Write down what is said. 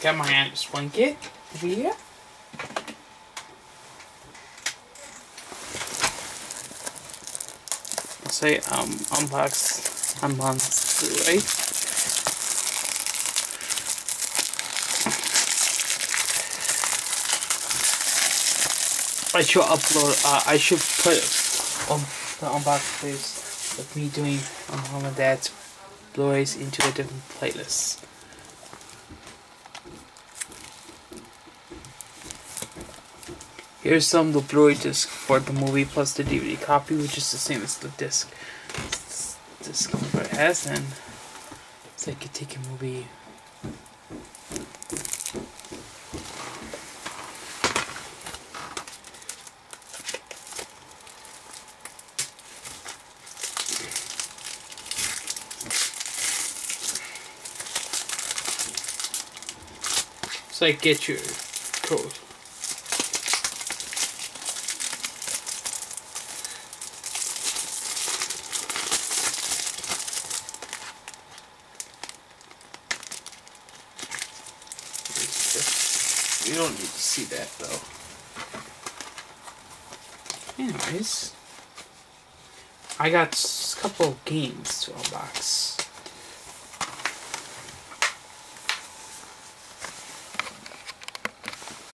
Got my on, blanket here. over here. Say um unbox unbox right. I should upload. Uh, I should put on the unbox please of me doing um, mom and dad's Blu-rays into a different playlist. Here's some of the Blu-ray disc for the movie plus the DVD copy, which is the same as the disc. Disc what it has, and it's like a movie. So I get you code. You don't need to see that though. Anyways, I got a couple games to unbox.